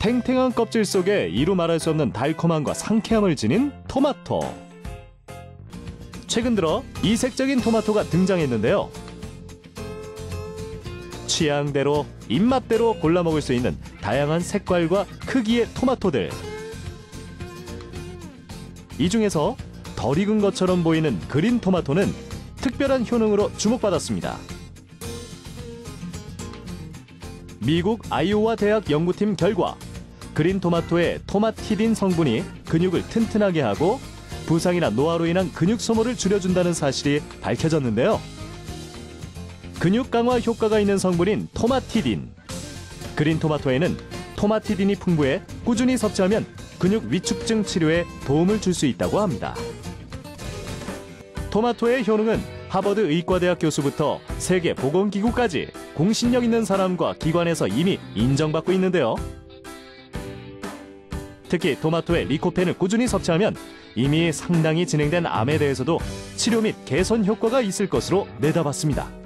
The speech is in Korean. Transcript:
탱탱한 껍질 속에 이루 말할 수 없는 달콤함과 상쾌함을 지닌 토마토. 최근 들어 이색적인 토마토가 등장했는데요. 취향대로 입맛대로 골라 먹을 수 있는 다양한 색깔과 크기의 토마토들. 이 중에서 덜 익은 것처럼 보이는 그린 토마토는 특별한 효능으로 주목받았습니다. 미국 아이오와 대학 연구팀 결과 그린 토마토의 토마티딘 성분이 근육을 튼튼하게 하고 부상이나 노화로 인한 근육 소모를 줄여준다는 사실이 밝혀졌는데요. 근육 강화 효과가 있는 성분인 토마티딘. 그린 토마토에는 토마티딘이 풍부해 꾸준히 섭취하면 근육 위축증 치료에 도움을 줄 수 있다고 합니다. 토마토의 효능은 하버드 의과대학 교수부터 세계 보건기구까지 공신력 있는 사람과 기관에서 이미 인정받고 있는데요. 특히 토마토의 리코펜을 꾸준히 섭취하면 이미 상당히 진행된 암에 대해서도 치료 및 개선 효과가 있을 것으로 내다봤습니다.